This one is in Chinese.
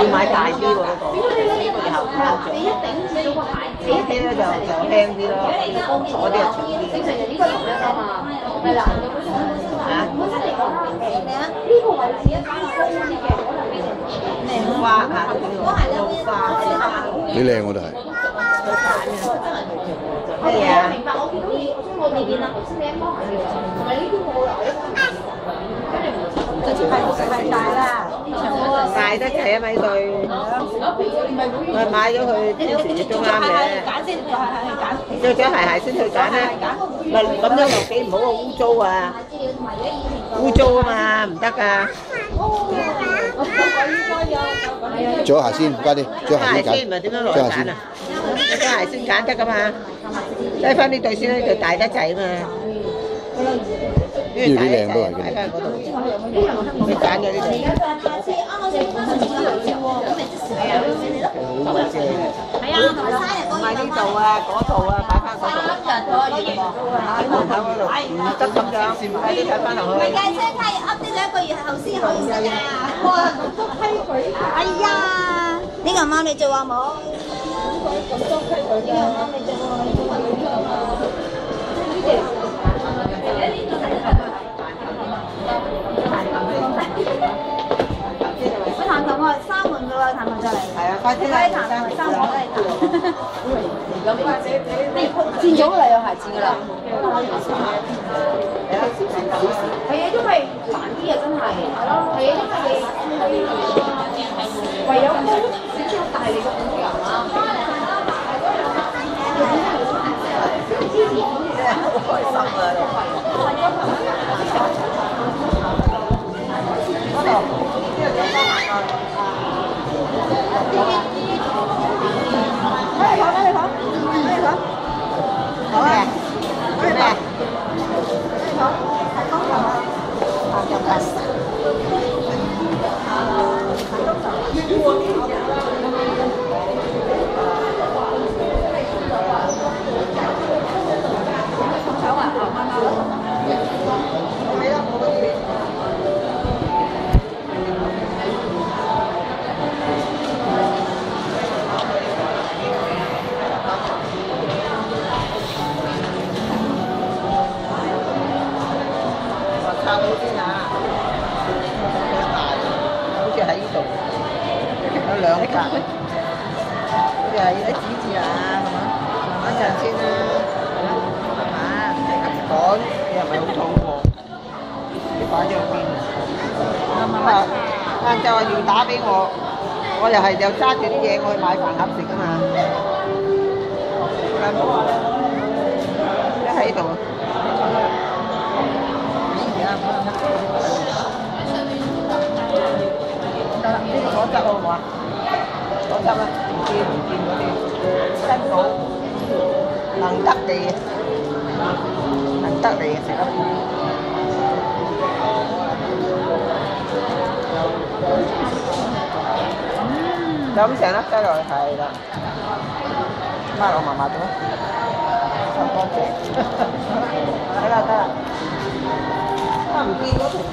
要買大啲喎。嗰個，呢個就後生咗。呢啲咧就就輕啲咯，嗰啲就重啲。應該同一㗎嘛，係啦。嚇？呢個位置一間高啲嘅，可能變成花嚇，花幾靚我都係。咩嘢啊？明白，我見到你，所以我哋見啦，頭先你一幫人嘅，同埋呢啲我有一係大啦，大得滯啊咪對，我買咗佢之前亦都啱嘅。揀先，係係係揀。着咗鞋鞋先去揀啦，咪咁樣又幾唔好啊，污糟啊，污糟啊嘛，唔得㗎。着鞋先，加啲，着着鞋鞋先先唔係點樣落着鞋先啊？。着鞋先揀得㗎嘛，低翻呢對先，呢對大得滯啊嘛。呢對大得滯，擺翻嗰度。你揀咗呢對。下次啱啱先啱啱先喎，咁咪即時係啊，好正啊！係啊，同埋生日嗰唔係呢度啊，嗰度啊，擺翻嗰度。喺門口嗰度唔得咁樣，快啲睇翻落去。唔係，車卡要噏呢兩個月後先可以食啊！哇，咁多規矩。哎呀，呢個貓你做啊冇？呢個貓你做啊？你做啊？喂，係啊，快啲啦！快啲彈琴，三門都係彈。轉咗啦，有孩子噶啦。係啊，因為難啲啊，真係。係咯。係啊，因為你我抄到先啊！好似喺呢度，有兩格，好似係啲紙字啊，係嘛？慢慢陣先啦，慢慢趕又唔係好肚餓，啲擺咗邊啊？咁啊，晏晝話要打俾我，我又係又揸住啲嘢我去買飯盒食啊嘛。你喺度。果汁啊，唔見唔見嗰啲新寶，能得利嘅，能得利嘅食得。就咁成粒擠落去係啦，抹落麻麻咗，收乾淨，得啦得啦，啊唔見嗰條糖添。